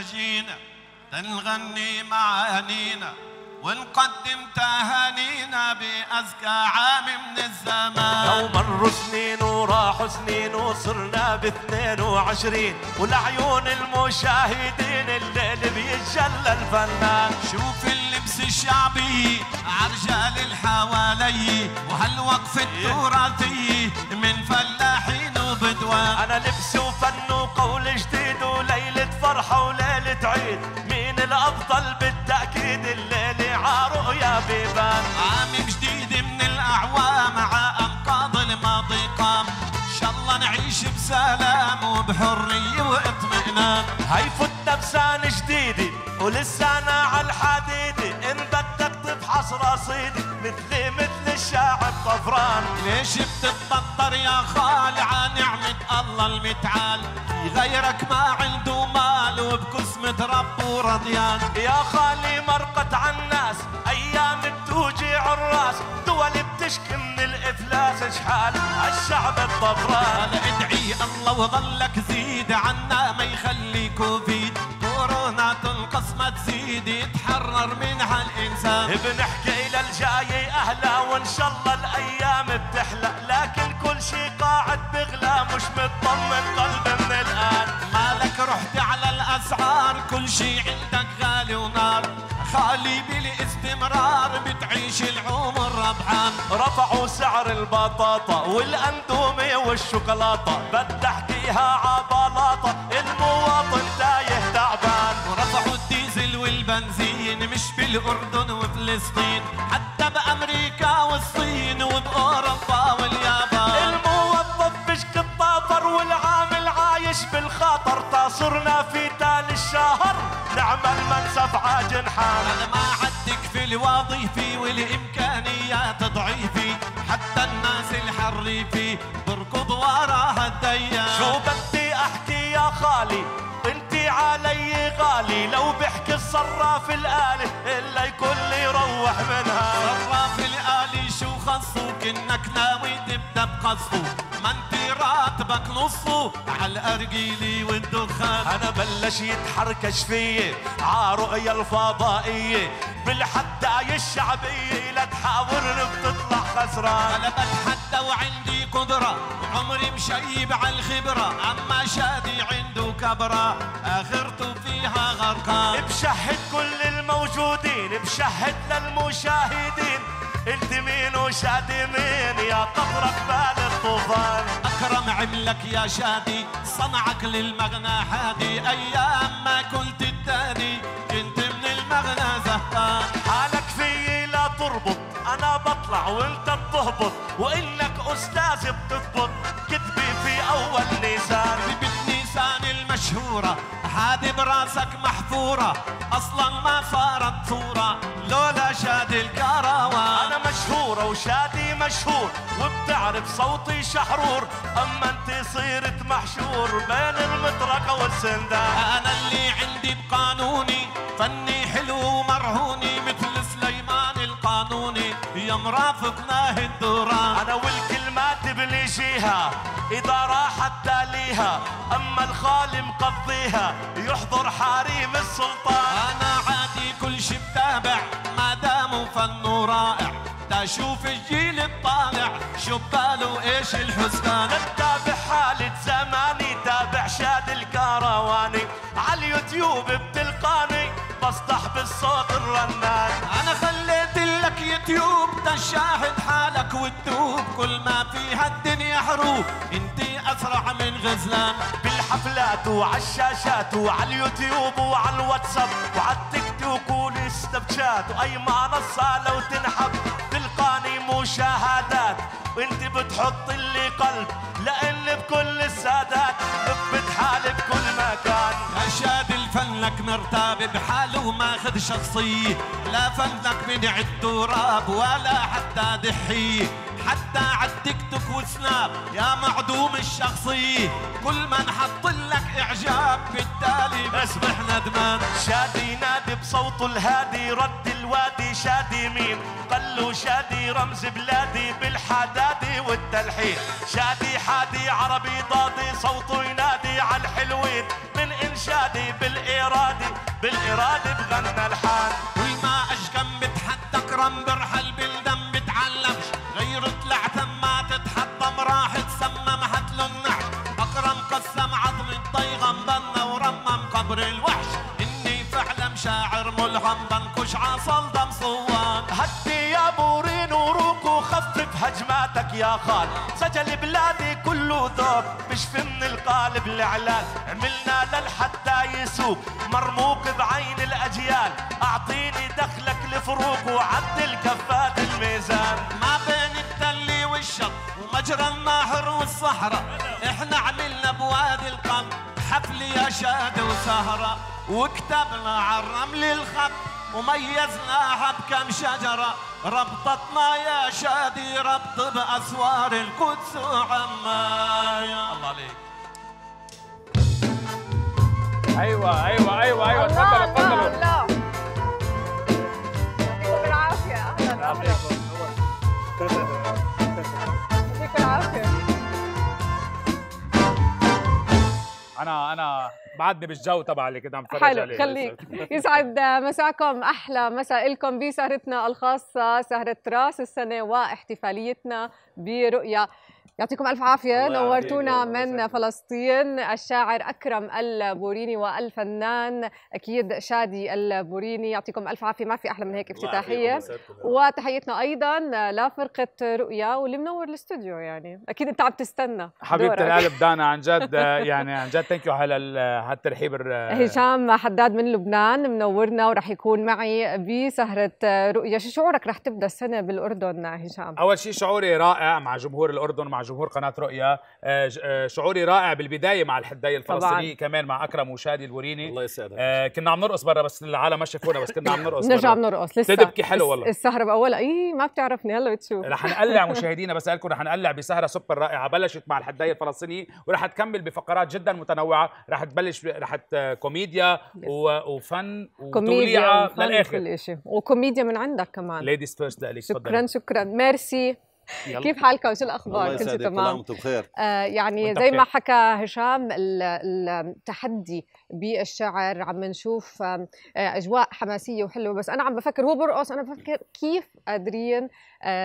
جينا تنغني معانينا ونقدم تهانينا بأزكى عام من الزمان. لو مروا سنين وراحوا سنين وصرنا باثنين وعشرين ولعيون المشاهدين الليل بيتجلى الفنان. شوف اللبس الشعبي عرجال الحوالي وهالوقف التراثي من فلاحين وبدوان. أنا لبس وفن وقول جديد فرحة وليلة عيد مين الأفضل بالتأكيد؟ الليلة عرؤيا بيبان. عام جديد من الاعوام مع أنقاض الماضي قام. إن شاء الله نعيش بسلام وبحرية واطمئنان. هاي فتنا بسان جديدة ولسانا على الحديدة إن بدك تفحص رصيدي مثلي مثل الشاعر طفران. ليش بتتبطر يا خال ع نعمة الله المتعال؟ في غيرك ما عنده مال وبقسمة رب ورضيان. يا خالي مرقت عالناس أيام بتوجع الراس. دول بتشكي من الإفلاس اشحال الشعب الطفران؟ ادعي الله وظلك زيد عنا ما يخلي كوفيد. كورونا تنقص ما تزيد يتحرر منها الإنسان. بنحكي للجاي أهلا وإن شاء الله الأيام بتحلى لكن كل شي قاعد بغلى مش مطمن قلبي من الآن. مالك رحت على الاسعار كل شي عندك غالي ونار. خالي بالاستمرار بتعيش العمر ربحان رفعوا سعر البطاطا والأندومي والشوكولاتة. بدي احكيها عبلاطه المواطن تايه تعبان. ورفعوا الديزل والبنزين مش بالأردن وفلسطين. حتى بامريكا والصين وبأوروبا واليابان. الموظف بشك الطافر والعامل عايش بالخطر تصرنا في تال الشهر نعمل منسف عاجنحان أنا ما عدك في الوظيفة والإمكانيات ضعيفة حتى الناس الحريفة بركض وراها الديان. شو بدي أحكي يا خالي؟ علي غالي لو بحكي الصراف الآلي إلا يكون لي يروح منها. صراف الآلي شو خصو؟ كنك ناوي تبدأ بقصفه ما انت راتبك نصه على الارجيلي والدخان. أنا بلش يتحركش فيي عارؤيا الفضائية. بالحداية الشعبية لا تحاورني بتطلع خسران أنا بتحدى وعندي قدرة عمري مشيب على الخبرة. أما شادي عنده كبرة اخرته فيها غرقان بشهد كل الموجودين بشهد للمشاهدين. انت مين وشادي مين يا قطر قبال الطوفان. أكرم عملك يا شادي صنعك للمغنى هادي أيام ما كنت الدادي كنت من المغنى زهقان. حالك فيي لا تربط بطلع وانت بتهبط وإنك أستاذ بتثبت كتبي في أول نيسان. ببت نيسان المشهورة هادي براسك محفورة. أصلا ما صارت صورة لولا شادي الكروان. أنا مشهورة وشادي مشهور وبتعرف صوتي شحرور. أما أنت صيرت محشور بين المطرقة والسندان. مرافقنا الدوران أنا والكلمات بنجيها إذا راحت تاليها أما الخالي مقضيها يحضر حريم السلطان. أنا عادي كل شي بتابع ما دام فنه رائع تشوف الجيل الطالع شو باله إيش الحسبان تتابع حالة زماني تابع شاد الكرواني. على اليوتيوب بتلقاني بصدح بالصوت الرنان. أنا خليت يوتيوب تشاهد حالك وتدوب. كل ما فيها الدنيا حروب انتي أسرع من غزلان. بالحفلات وعالشاشات وعلى اليوتيوب وعلى الواتساب وعلى التيك توك والسناب شات وأي منصة لو تنحب. تلقاني مشاهدات وانت بتحط اللي قلب. لأن بكل السادات بثبت حالي بكل مكان. أشاد الفن لك مرتاب بحاله ماخذ شخصية لا فنك من التراب ولا حتى دحية حتى عالتيك توك وسناب يا معدوم الشخصية كل ما نحط لك إعجاب بالتالي. بصبح ندمان. شادي نادي بصوته الهادي رد الوادي شادي مين قالوا شادي رمز بلادي بالحدادي والتلحين. شادي حادي عربي ضادي صوته ينادي على الحلوين. من إنشادي بالإرادة بالإرادة بغنى الحان. هجماتك يا خال. سجل بلادي كله ذوق بشفي من القالب الإعلان. عملنا للحتى يسوق مرموق بعين الأجيال. أعطيني دخلك لفروق وعدل كفات الميزان. ما بين التل والشط ومجرى النهر والصحراء. إحنا عملنا بوادي القلب حفل يا شاد وسهرة. وكتبنا على الرمل الخط وميزناها بكم شجرة. ربطتنا يا شادي ربط بأسوار القدس وعمايا الله عليك. أيوه أيوه أيوه أيوه. الله تفضلوا الله تفضلوا. الله. يعطيكم العافية. أهلا أهلا. يعطيكم العافية. أنا أنا بعدني بالجو تبع اللي كده عم بتفرج حلو عليه. خليك. يسعد مساكم أحلى مساء لكم بسهرتنا الخاصة سهرة رأس السنة واحتفاليتنا برؤيا. يعطيكم ألف عافية الله نورتونا من. فلسطين. الشاعر أكرم البوريني والفنان أكيد شادي البوريني يعطيكم ألف عافية. ما في أحلى من هيك افتتاحية. وتحيتنا أيضا لفرقة رؤيا واللي منور الاستوديو يعني. أكيد أنت عم تستنى دورك. القلب دانا عن جد يعني عن جد thank you على ال- هالترحيب الر- هشام حداد من لبنان منورنا وراح يكون معي بسهرة رؤيا شو شعورك رح تبدأ السنة بالأردن هشام؟ أول شيء شعوري رائع مع جمهور الأردن مع جمهور قناة رؤيا آه، آه، شعوري رائع بالبداية مع الحداية الفلسطينية كمان مع أكرم وشادي البوريني. الله يسعدك. آه، كنا عم نرقص برا بس العالم ما شافونا بس كنا عم نرقص نرجع. بنرقص لسه. تدبكي حلو والله. السهرة بأولها. إي ما بتعرفني. هلا بتشوف. رح نقلع مشاهدينا بس لكم رح نقلع بسهرة سوبر رائعة بلشت مع الحداية الفلسطينية ورح تكمل بفقرات جدا متنوعة. رح تبلش رح كوميديا وفن كوميديا وتوليعه للآخر. كل شيء وكوميديا من عندك كمان. ladies first لك شكرا شكرا. ميرسي. يلا. كيف حالكم شو الله الأخبار؟ كل شيء يسعدك كل عام تمام؟ وأنتم بخير آه يعني زي ما. حكى هشام ال- التحدي بالشعر عم نشوف آه، أجواء حماسية وحلوة. بس أنا عم بفكر هو برقص أنا بفكر كيف قادرين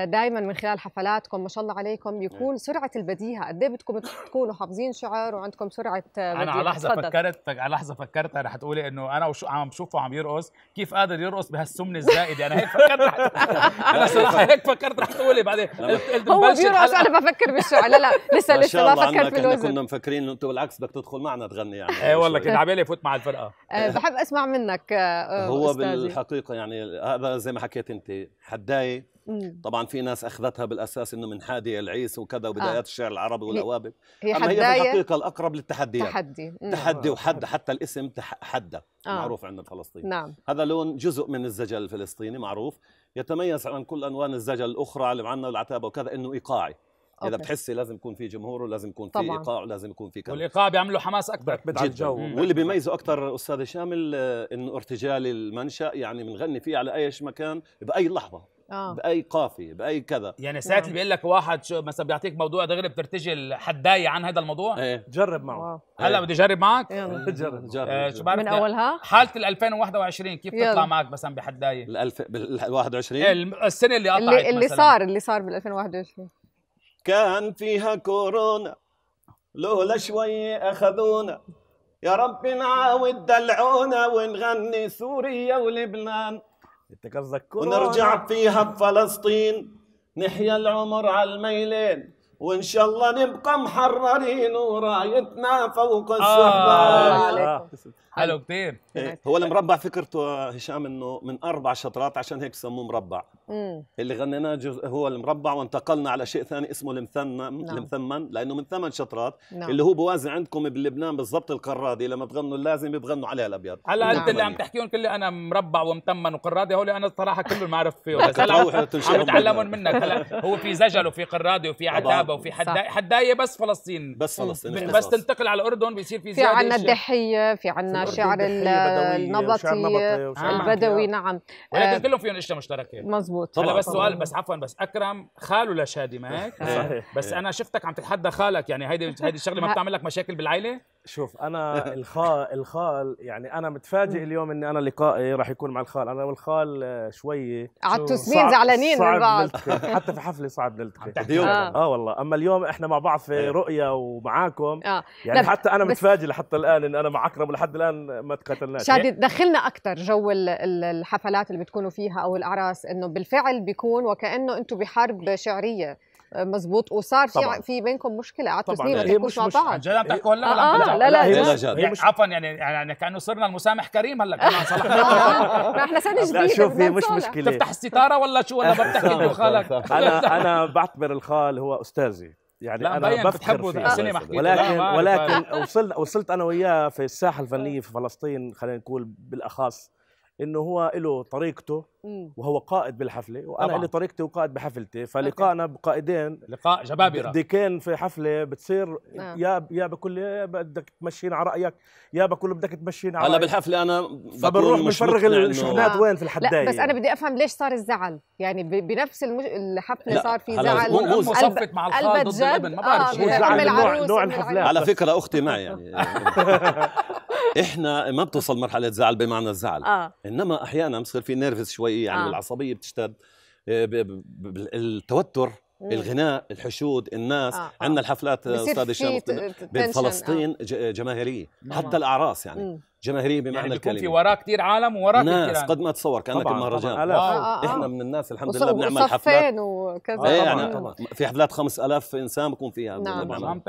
دائما من خلال حفلاتكم ما شاء الله عليكم يكون سرعة البديهة. قد إيه بدكم تكونوا حافظين شعر وعندكم سرعة آه، أنا على لحظة تفضل. فكرت فك- على لحظة فكرت رح تقولي إنه أنا وشو عم بشوفه عم يرقص كيف قادر يرقص بهالسمن الزائد يعني هيك فكرت أنا صراحة هيك فكرت رح تقولي. بعدين قلت هو بيرقص. أنا بفكر بالشعر. لا لا لسه ما لسه ما فكرت عنك في إحنا الوزن كنا مفكرين إنه انت بالعكس بدك تدخل معنا تغني يعني. إيه والله. كنت عبالي افوت مع الفرقة. آه، بحب أسمع منك آه، آه، هو أستاذي. بالحقيقة يعني هذا زي ما حكيت أنت حدايه. طبعا في ناس أخذتها بالأساس إنه من حادي العيس وكذا وبدايات آه. الشعر العربي والأوابل. هي أما هي بالحقيقة الأقرب للتحديات. تحدي. مم. تحدي وحد حتى الاسم تح- حدى آه. معروف عندنا بفلسطين نعم. هذا لون جزء من الزجل الفلسطيني معروف. يتميز عن كل انواع الزجل الأخرى اللي عنا والعتابة وكذا إنه إيقاعي. إذا أوكي. بتحسي لازم يكون في جمهور ولازم يكون في. إيقاع ولازم يكون في كذا والإيقاع بيعملوا حماس أكثر جدا. مم. واللي بيميزه أكثر أستاذ شامل آه، إنه ارتجال المنشأ يعني بنغني فيه على أي مكان بأي لحظة آه. بأي قافية بأي كذا. يعني ساعات اللي بيقول لك واحد شو مثلا بيعطيك موضوع دغري بترتجل حدايه عن هذا الموضوع؟ إيه. جرب معه. واو. هلا بدي أجرب معك؟ يلا. جرب. جرب. آه، جرب. شو بعرف من أولها؟ حالة ال 2021 كيف يلا. تطلع معك مثلا بحدايه الألف بال 21 إيه، الم- السنة اللي قطعت اللي اللي مثلاً. صار اللي صار بال 2021 كان فيها كورونا لولا شوي أخذونا. يا رب نعاود دلعونا ونغني سوريا ولبنان. انت قصدك كورونا؟ ونرجع فيها بفلسطين نحيا العمر على الميلين. وإن شاء الله نبقى محررين ورايتنا فوق آه. السحبان عليكم. حلو كثير إيه، هو المربع فكرته هشام إنه من أربع شطرات عشان هيك سموه مربع. امم اللي غنيناه جزء هو المربع وانتقلنا على شيء ثاني اسمه المثنى نعم. المثمن لأنه من ثمان شطرات نعم. اللي هو بوازي عندكم بلبنان بالضبط القرادي لما تغنوا اللازم بتغنوا عليها الأبيض هلا أنت نعم. اللي عم تحكيهم كل أنا مربع ومتمن وقرادي هول أنا الصراحه كله ما عرفت فيهم بس هلا عم بتعلمهم. منك هلا هو في زجل وفي قرادي وفي. عتابة وفي حدايه حداية بس فلسطين بس فلسطين. بس تنتقل على الأردن بيصير في في زيادة عنا أشياء. الدحية في عنا في شعر النبطي آه. البدوي. نعم ولكن آه، كلهم فيهم اشياء مشتركة مزبوط هلا طبعاً. بس سؤال بس عفوا بس أكرم خاله لشادي ما هيك صحيح. بس أنا شفتك عم تتحدى خالك يعني هيدي هيدي الشغلة ما بتعمل لك مشاكل بالعائله شوف أنا الخال الخال يعني أنا متفاجئ اليوم اني أنا لقائي راح يكون مع الخال. أنا والخال آه، شوي قعدتوا سنين زعلانين من صعب بعض. نلتقي. حتى في حفلة صعب نلتقي. آه. آه والله. أما اليوم إحنا مع بعض في إيه. رؤيا ومعاكم. آه. يعني حتى أنا متفاجئ لحتى الآن إن أنا مع أكرم ولحد الآن ما تقاتلناش. شادي دخلنا أكثر جو ال- ال- الحفلات اللي بتكونوا فيها أو الأعراس إنه بالفعل بيكون وكأنه أنتم بحرب شعرية. آه، مزبوط وصار في. في بينكم مشكلة قعدتوا. سنين ما تحكوش مش- مع بعض. جد عم تحكوا آه، ولا آه، ترجعوا؟ لا، لا، لا. لا. جد يعني عفوا يعني يعني كأنه صرنا المسامح كريم هلا. كمان صلحنا آه، ما إحنا سنة لا جديدة شوف هي بدنا مش. مشكلة. تفتح الستارة ولا شو؟ ولا بتحكي انت وخالك أنا أنا بعتبر الخال هو أستاذي. يعني لا أنا بتحبوا فيه. ولكن لا،. ولكن وصلت وصلت أنا وياه في الساحة الفنية في فلسطين خلينا نقول بالأخص إنه هو له طريقته. وهو قائد بالحفلة وأنا طبعاً. لي طريقتي وقائد بحفلتي فلقائنا بقائدين لقاء جبابرة ديكين في حفلة بتصير آه. يا يا بكل يا بدك تمشينا على رأيك يا بكل بدك تمشينا على هلا. بالحفلة أنا فبنروح بنفرغ إنه- الشحنات آه. وين في لا الحدايه بس أنا بدي أفهم ليش صار الزعل يعني ب- بنفس المش... الحفلة لا، صار في زعل مو- صفت مع الخال ضد الإبن ما بعرف آه، نوع- نوع الحفلات. على فكرة أختي معي يعني إحنا ما بتوصل مرحلة زعل بمعنى الزعل آه إنما أحيانا بصير في نيرفس شوي يعني آه. العصبيه بتشتد آه، التوتر مم. الغناء الحشود الناس آه، آه. عندنا الحفلات أستاذ ت- بفلسطين ج- جماهيرية حتى الأعراس يعني مم. جماهيرية بمعنى يعني بيكون في الكلمة. وراه كثير عالم ووراه كثير ناس قد ما تصور كأنك بمهرجان. طبعاً، آلاف. آه، آه. إحنا من الناس الحمد لله بنعمل حفلات. وصفين وكذا. إيه طبعاً، يعني طبعاً. في حفلات 5000 إنسان بكون فيها. نعم. نعم.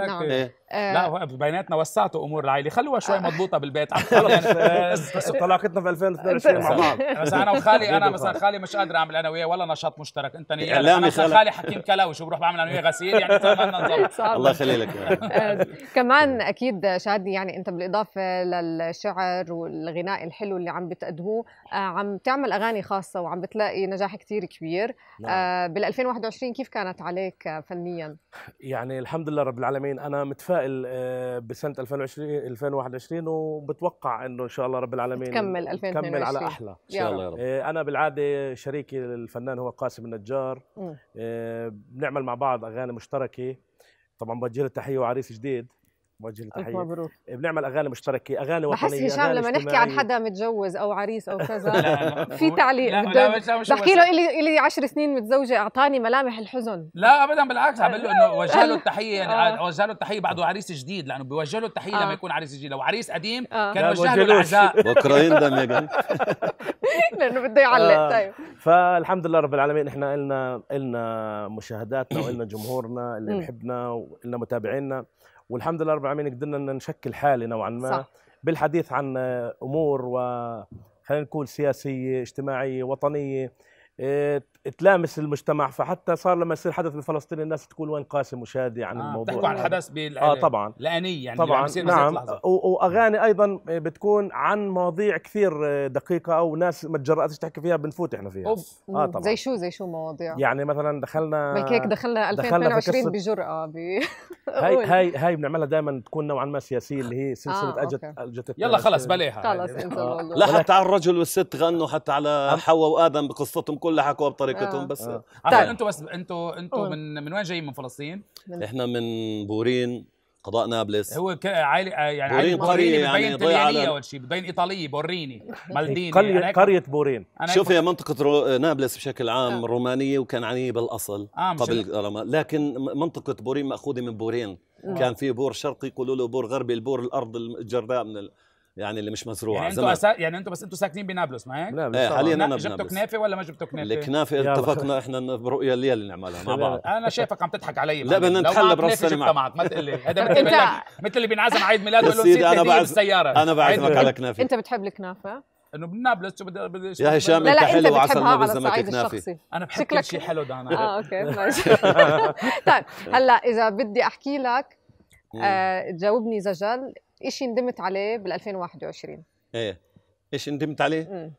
آه، لا بيناتنا وسعتوا أمور العائلة. خلوها شوي آه. مضبوطة بالبيت. بس طلاقتنا في 2022 مع بعض. بس أنا وخالي أنا مثلا خالي مش قادر أعمل أنا وياه ولا نشاط مشترك. أنت نيال إعلامي أنا. خالي حكيم كلاوي. شو بروح بعمل أنا وياه غسيل؟ يعني. الله. يخلي لك. آه، كمان أكيد شادي يعني أنت بالإضافة للشعر. والغناء الحلو اللي عم بتقدموه آه، عم تعمل أغاني خاصة وعم بتلاقي نجاح كتير كبير. نعم. بال 2021 كيف كانت عليك آه، فنيا؟ يعني الحمد لله رب العالمين أنا متفائل آه، بسنة 2020 2021 وبتوقع إنه إن شاء الله رب العالمين تكمل 2022. نكمل على أحلى. إن شاء الله يا رب. آه، أنا بالعادة شريكي الفنان هو قاسم النجار. آه، بنعمل مع بعض أغاني مشتركة. طبعا بوجه له تحية وعريس جديد. بوجه له تحيه مبروك بنعمل أغاني مشتركة أغاني وطنية بحس هشام لما نحكي عن. حدا متجوز أو عريس أو كذا في تعليق لا لا مش بحكي له إلي إلي 10 سنين متزوجة أعطاني ملامح الحزن لا ابدا بالعكس عم بقول له إنه وجه له التحية آه. يعني وجه له التحية بعده عريس جديد لأنه بيوجه له التحية آه. لما يكون عريس جديد لو عريس قديم آه. كان وجه له. العزاء بكره يندم لأنه بده يعلق آه. طيب فالحمد لله رب العالمين إحنا إلنا إلنا مشاهداتنا وإلنا جمهورنا اللي. بحبنا وإلنا متابعينا والحمد لله رب العالمين قدرنا نشكل حالة نوعا ما صح. بالحديث عن أمور و خلينا نقول سياسية اجتماعية وطنية. إيه، تلامس المجتمع فحتى صار لما يصير حدث بفلسطين الناس تقول وين قاسم وشادي عن آه. الموضوع بتحكوا عن هذا. حدث بال آه طبعا لأني يعني طبعا نعم وأغاني أيضا بتكون عن مواضيع كثير دقيقة أو ناس ما تجرأتش تحكي فيها بنفوت إحنا فيها أوف آه. طبعا زي شو زي شو مواضيع يعني مثلا دخلنا بلكي هيك دخلنا دخلنا في 2022 قصة- بجرأة ب هاي. هاي هاي بنعملها دائما تكون نوعا ما سياسية اللي هي سلسلة آه، اجت. أجت يلا خلص بلاها خلص انسى آه. الموضوع لا حتى على الرجل والست غنوا حتى على حواء وآدم بقصتهم كلها حكوها بطريقتهم آه. بس آه. طيب. أنتوا بس أنتوا أنتوا قول. من من وين جايين من فلسطين؟ إحنا من بورين قضاء نابلس هو ك- عائلة يعني بورين عائلة قرية بوريني يعني بتبين طليانية على- اول شيء بتبين إيطالية بوريني مالديني قريه أنا هيك- قرية بورين أنا هيك شوف هي منطقة رو... نابلس بشكل عام آه. رومانية وكنعانية بالأصل آه، قبل لكن منطقة بورين مأخوذة من بورين كان في بور شرقي يقولوا له بور غربي البور الأرض الجرداء من ال... يعني اللي مش مزروعة يعني أنتوا أسا... يعني أنتوا بس أنتوا ساكنين بنابلس ما هيك؟ نابلس إيه، طبعاً. حالياً جبتوا بنابلس. كنافة ولا ما جبتوا كنافة؟ الكنافة يلا. اتفقنا إحنا برؤيا الليل اللي نعملها مع بعض. أنا شايفك عم تضحك علي لا، بدنا نتحلى براس السنة جبتها معك. معك ما تقول لي هذا مثل اللي مثل اللي بينعزم عيد ميلاد بقول له نسيت هدية بعز- بالسيارة أنا بعزمك على كنافة. أنت بتحب الكنافة؟ إنه بنابلس شو بدي بدي يا هشام لا أنت حلو وعسل ما على بلزمك الشخصي. أنا بحب كل شيء حلو دانا آه okay ماشي طيب هلا إذا بدي أحكي لك آه، تجاوبني زجل شيء ندمت عليه بال 2021 إيه إيش ندمت عليه؟ مم.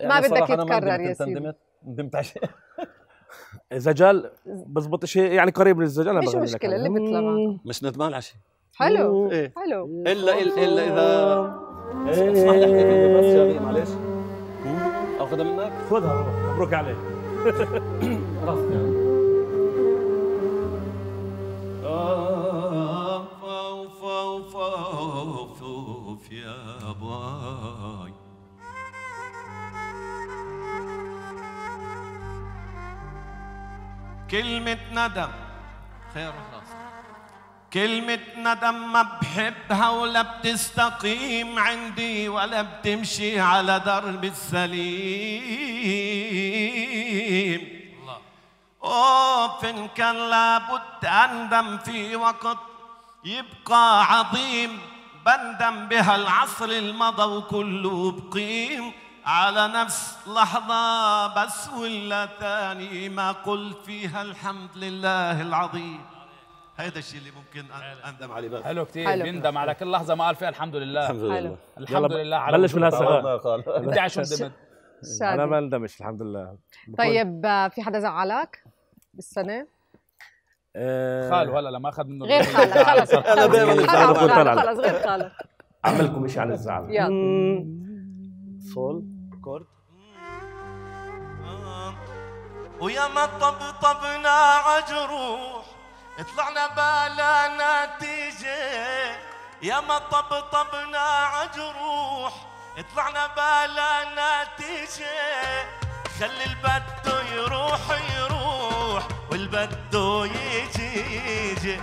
يعني ما بدك يتكرر. يا سيدي. ندمت ندمت على شيء زجال بزبط شيء يعني قريب من الزجال أنا مش عليه. اللي بيطلع معك. مش ندمان على شيء حلو إيه. حلو إلا الا, إلا اذا إيه. اسمح لي أحكي فيديو بس شادي معلش أخذها منك خذها مبروك عليك فوف كلمة ندم. خير خلاص. كلمة ندم ما بحبها ولا بتستقيم عندي ولا بتمشي على درب السليم. أوف إن كان لابد أندم في وقت يبقى عظيم. بندم بها العصر المضى وكله بقيم. على نفس لحظة بس ولا تاني ما قلت فيها الحمد لله العظيم. هيدا الشيء اللي ممكن أندم عليه بس. حلو كثير. بيندم على كل لحظة ما قال فيها الحمد لله. الحمد. لله. الحمد لله على بلش من. هسه. انت شو ندمت أنا. ما ندمش الحمد لله. طيب في حدا زعلك بالسنة؟ آه، خاله هلا لما أخذ منه غير خالك. خلص خلص الزعل خلص غير خالك. أعملكم شيء عن الزعل. يلا. مم. صول كورد ويا ما طبطبنا عجروح طلعنا بلا نتيجة يا ما طبطبنا عجروح طلعنا بلا نتيجة خلي البدو يروح يروح والبدو يجي يجي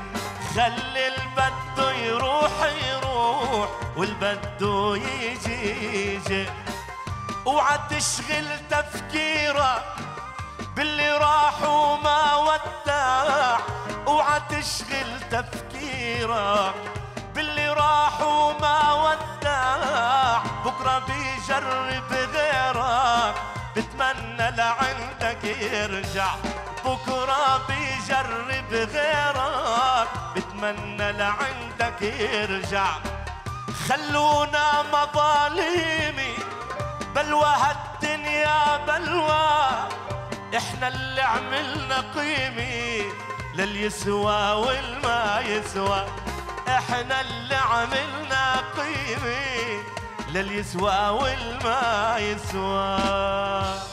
خلي البدو يروح يروح والبدو يجي يجي اوعى تشغل تفكيرك باللي راح وما ودع. اوعى تشغل تفكيرك باللي راح وما ودع. بكره بيجرب غيرك بتمنى لعندك يرجع. بكره بيجرب غيرك بتمنى لعندك يرجع. خلونا مظالمي بلوى هالدنيا بلوى. إحنا اللي عملنا قيمة لليسوى والما يسوى. إحنا اللي عملنا قيمة لليسوى والما يسوى.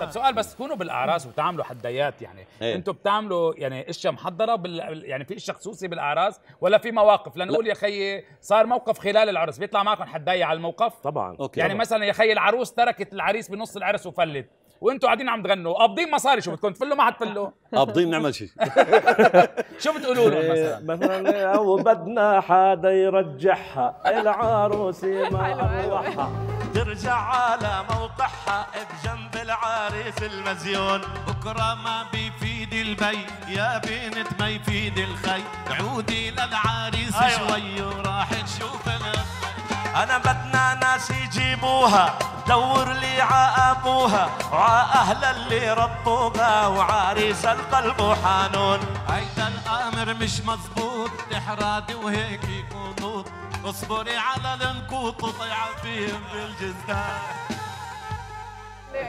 طب سؤال بس تكونوا بالأعراس وبتعملوا حديات يعني إيه. أنتوا بتعملوا يعني أشياء محضرة بال... يعني في أشياء خصوصي بالأعراس ولا في مواقف لنقول يا خيي صار موقف خلال العرس بيطلع معكم حداية على الموقف طبعا أوكي. يعني طبعاً. مثلا يا خيي العروس تركت العريس بنص العرس وفلت وانتوا قاعدين عم تغنوا قابضين مصاري شو بدكم تفلوا؟ ما حتفلوا قابضين نعمل شيء شو بتقولوا لهم إيه، مثلا؟ مثلا أو بدنا حدا يرجعها العروسي ما اروحها ترجع على موقعها بجنب العريس المزيون. بكرة ما بيفيد البي يا بنت ما يفيد الخي. عودي للعريس أيوة. شوي وراح نشوف أنا بدنا ناس يجيبوها. دور لي ع ابوها وع أهل اللي ربوها وعريس القلب وحانون هيدا الأمر مش مزبوط تحرادي وهيك يكون اصبري على النقوط وطيع فيهم بالجزدان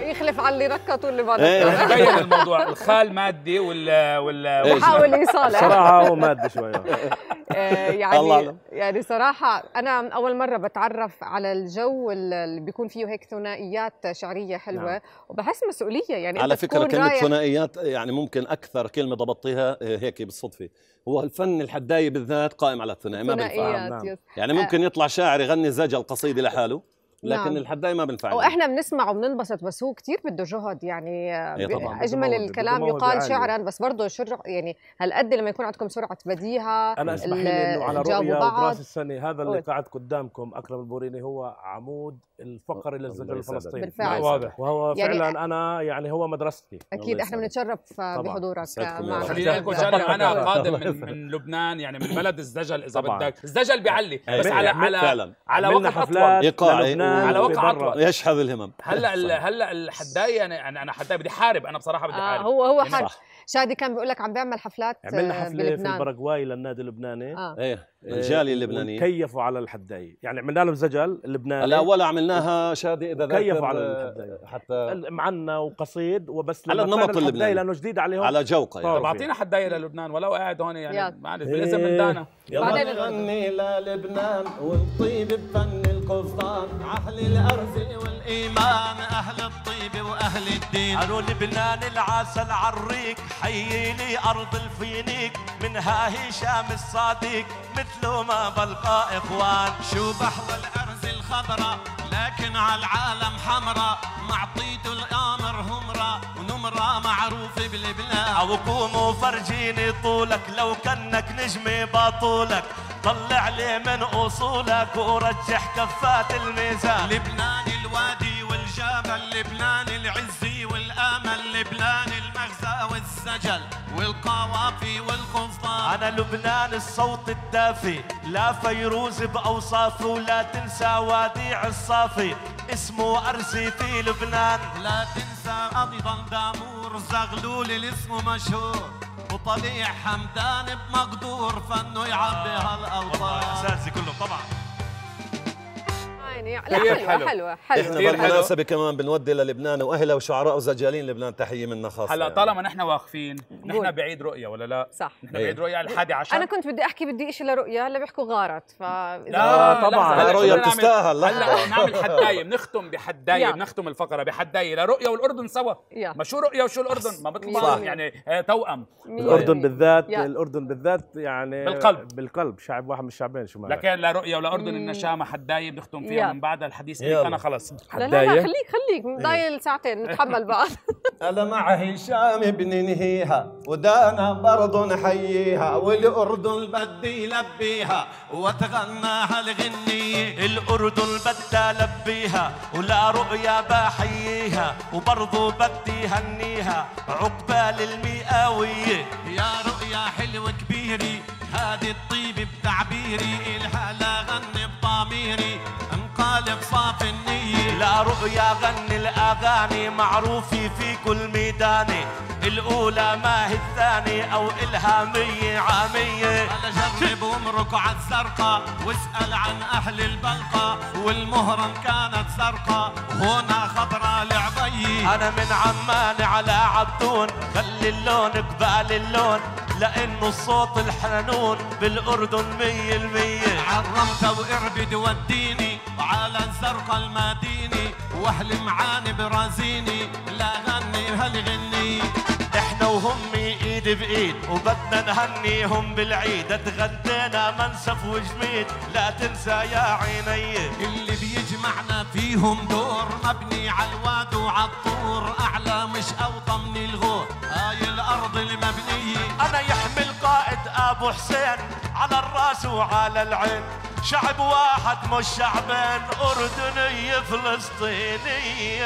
يخلف على اللي ركض واللي ما إيه. ركض بين الموضوع الخال مادي وال وال بحاول يصالح صراحة هو مادي شوية آه، الله يعني أعلم. يعني صراحة أنا أول مرة بتعرف على الجو اللي بيكون فيه هيك ثنائيات شعرية حلوة نعم. وبحس مسؤولية يعني على كلمة رايح- ثنائيات يعني ممكن أكثر كلمة ضبطيها هيك بالصدفة هو الفن الحداية بالذات قائم على الثنائي ما بينفع نعم. يس. يعني ممكن يطلع شاعر يغني زجل قصيدة لحاله لكن نعم. الحداية ما بينفع وإحنا بنسمع وبننبسط بس هو كتير بده جهد يعني إيه أجمل الكلام يقال. شعرا بس برضه شر يعني هالقد لما يكون عندكم سرعة بديهة أنا أسمح لي إنه على رؤيا. وبراس السنة هذا اللي. قاعد قدامكم أكرم البوريني هو عمود الفقري للزجل الله يسعدك. الفلسطيني بالفعل. واضح وهو يعني- فعلا أنا يعني هو مدرستي أكيد إحنا. بنتشرف بحضورك يسعدكم يا معنا. خليني أقول شغله أنا قادم من, من لبنان يعني من بلد الزجل إذا طبعاً. بدك الزجل بيعلي بس. على على فعلاً. على عملنا وقت حفلات اطول للبنان على وقت. أطول. يشحذ الهمم هلأ هلأ الحداية أنا أنا أنا حداية بدي حارب أنا بصراحة بدي آه حارب هو هو يعني حد صح. شادي كان بيقول لك عم بيعمل حفلات عملنا آه، حفلة في بلبنان البراغواي للنادي اللبناني آه إيه الجالية اللبنانية. كيفوا على الحدايه يعني عملنا لهم زجل اللبناني. هلا ولا عملناها شادي إذا كيفوا على آه، الحداية. حتى معنا وقصيد وبس. على النمط اللبناني. لأنه جديد عليهم. على جوقة يعني. طب أعطينا حدايه للبنان ولو قاعد هون. يعني معلش بالاسم إيه. من دانا بعدين يلا نغني للبنان ونطيب بفن القفطان أهل الارز والإيمان أهل الطيب وأهل الدين. قالوا لبنان العسل عريك حيي لي أرض الفينيك منها هشام الصادق مثله ما بلقى إخوان. شو بحر الارز الخضراء لكن على العالم حمراء. معطيته ما معروف بلبنان أو قوموا فرجيني طولك لو كأنك نجمي بطولك. طلع لي من أصولك ورجح كفات الميزان. لبنان الوادي والجبل لبنان العز والآمل لبنان والسجل والقوافي والقسطان أنا لبنان الصوت الدافي لا فيروز باوصافه ولا تنسى وديع الصافي. اسمه ارزي في لبنان. لا تنسى أيضا دامور زغلول اللي اسمه مشهور. وطليع حمدان بمقدور فانه يعبي هالاوطان اساسي كلهم طبعا. يعني لا كثير حلوة حلو. حلوة إحنا. بالمناسبة كمان بنودي للبنان واهلها وشعراء وزجالين لبنان تحية منا خاصة هلا يعني. طالما نحن واقفين نحن. بعيد رؤية ولا لا؟ صح نحن إيه. بعيد رؤية الحادي عشر أنا كنت بدي أحكي بدي شيء لرؤيا هلا بيحكوا غارت ف لا طبعاً. لا، هلا رؤيا بدنا نعمل- بتستاهل،. هلا نعمل حدايه بنختم بحدايه يا. بنختم الفقرة بحدايه لرؤيا والأردن سوا. ما شو رؤيا وشو الأردن ما بيطلع. يعني آه، توأم الأردن بالذات. الأردن بالذات يعني بالقلب. بالقلب شعب واحد من الشعبين شو لكن لرؤيا ولاردن النشامة حدايه بنختم فيها من بعدها الحديث يلا. هيك أنا خلص لا لا لا؟ خليك خليك. ضايل ساعتين نتحمل بعض أنا مع هشام بننهيها ودانا برضو نحييها والأردن بدي يلبيها وتغناها الغنية الأردن بدها لبيها ولا رؤيا بحييها وبرضو بدي هنيها عقبال المئوية يا رؤيا حلو كبيري هادي الطيب بتعبيري لا رؤيا غني الأغاني معروفة في كل ميداني الأولى ما هي الثانية أو إلها مية عامية. أنا جرب وامرك عالزرقاء واسأل عن أهل البلقاء. والمهرم كانت زرقاء هنا خضرا لعبي أنا من عمان على عبدون خلي اللون قبال اللون. لأنه الصوت الحنون بالأردن مية المية. عرمت وقربد وديني وعلى الزرقاء المديني وأهل معاني برازيني. لا غني هالغني إحنا وهم إيد بإيد وبدنا نهنيهم بالعيد. اتغدينا منسف وجميد. لا تنسى يا عيني. اللي بيجمعنا فيهم دور مبني على الواد وعالطور أعلى مش أوطى. أبو حسين على الرأس وعلى العين. شعب واحد مش شعبين أردني فلسطيني